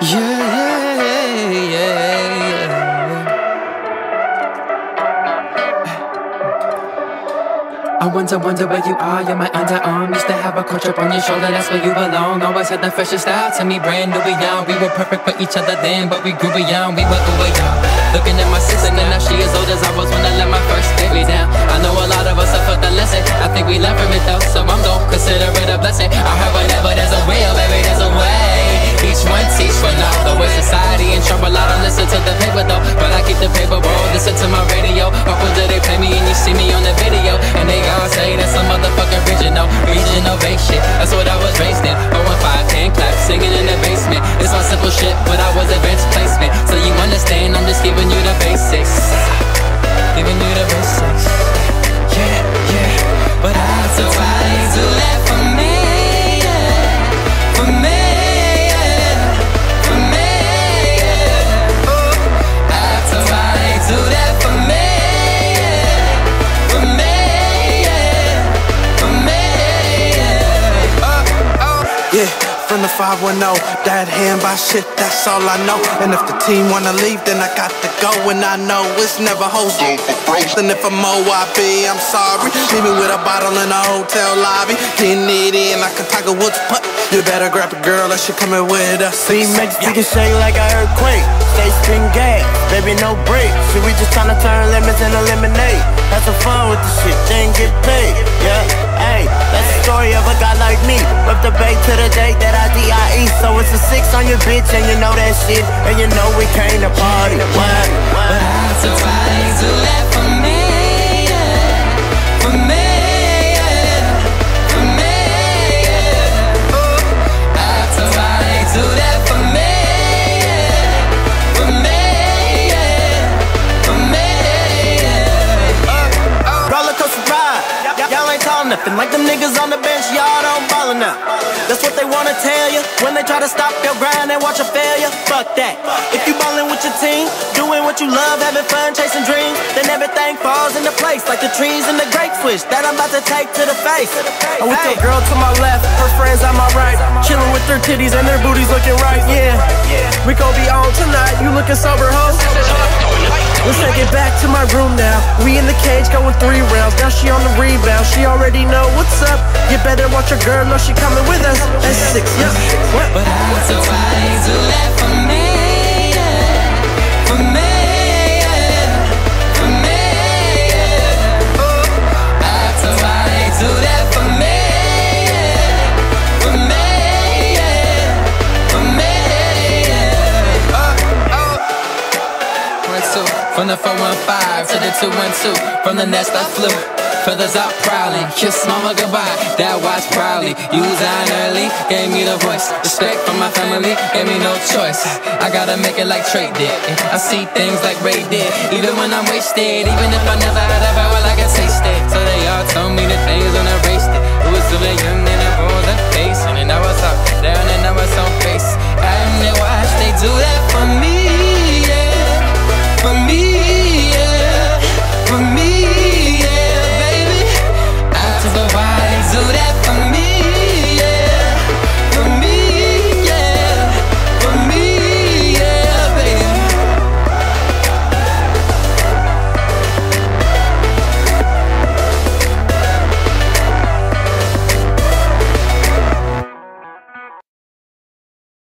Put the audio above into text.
Yeah, yeah, yeah, yeah. I wonder, wonder where you are. You're my underarm. Used to have a coach up on your shoulder. That's where you belong. Always had the freshest style to me, brand new beyond. We were perfect for each other then, but we grew beyond. We were ooh young. Looking at my sister and now, she as old as I was when I let my first baby down. I know a lot of us have felt the lesson. I think we learned from it though, so I'm gon' consider it a blessing. I heard Listen to my radio. Or do they play me and you see me on the video, and they all say that's some motherfucking original, regional bass shit. That's what I was raised in. Oh, one five ten clap, singing in the basement. It's all simple shit, but I was advanced placement. So you understand? I'm just giving you the basics, from the 510, that hand by shit, that's all I know. And if the team wanna leave, then I got to go. And I know it's never hosted. And if I'm OYB, I'm sorry. Leave me with a bottle in a hotel lobby. Getting it in like a Tiger Woods putt. You better grab a girl that she coming with us. See, make the speaker shake like a earthquake. Stay spin gas, baby, no break. See, we just tryna turn lemons into lemonade. Have some So it's a six on your bitch, and you know that shit. And you know we came to party. What? But so why do that for me? For me. For me, yeah. So do that for me? For me. For me, yeah. Ride. Y'all ain't tall nothing. Like them niggas on the That's what they wanna tell you when they try to stop your grind and watch a failure. Fuck that. If you ballin' with your team, doing what you love, having fun, chasing dreams, then everything falls into place. Like the trees and the grape switch that I'm about to take to the face. I'm with your girl to my left, her friends on my right. Chillin' with their titties and their booties looking right, yeah. We gon' be on tonight, you looking sober, ho? Let's take it back to my room now. We in the cage going three She already know what's up. You better watch your girl, know she coming with us. That's six, yeah. What? But. Oh, so why do that for me? Yeah. Oh. From the 415 to the 212. From the nest I flew. Feathers out proudly, kiss mama goodbye. That was proudly. Used iron early, gave me the voice. Respect from my family, gave me no choice. I gotta make it like Trey did. I see things like Ray did. Even when I'm wasted, even if I never had a barrel, I can